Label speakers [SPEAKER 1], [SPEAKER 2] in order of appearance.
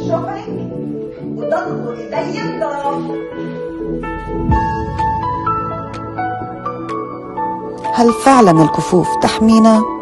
[SPEAKER 1] ايديا
[SPEAKER 2] هل فعلا الكفوف تحمينا؟